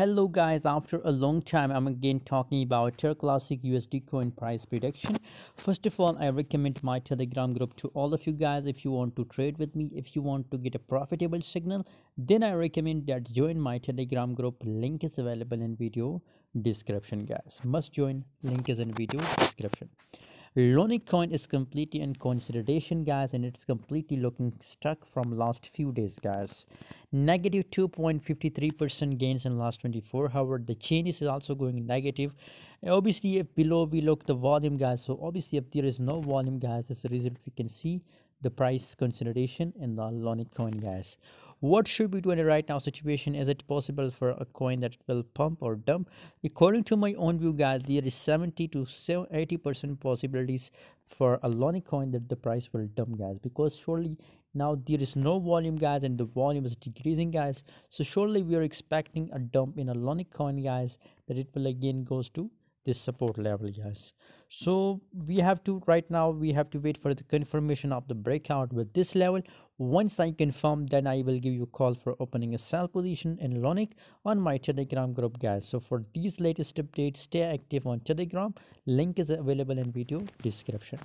hello guys. After a long time i'm again talking about Terra classic usd coin price prediction. First of all i recommend my telegram group to all of you guys. If you want to trade with me if you want to get a profitable signal then i recommend that join my telegram group. Link is available in video description guys. Must join. Link is in video description LUNC coin is completely in consideration guys and it's completely looking stuck from last few days guys. Negative 2.53% gains in last 24 however the chain is also going negative. Obviously if below we look the volume guys so obviously if there is no volume guys as a result we can see the price consideration in the LUNC coin guys what should we do in the right now situation? Is it possible for a coin that will pump or dump? According to my own view guys there is 70 to 80 percent possibilities for a LUNC coin that the price will dump guys because surely now there is no volume guys and the volume is decreasing guys so surely we are expecting a dump in a LUNC coin guys that it will again goes to this support level guys so we have to right now we have to wait for the confirmation of the breakout with this level. Once i confirm then i will give you a call for opening a sell position in LUNC on my telegram group guys. So for these latest updates stay active on telegram. Link is available in video description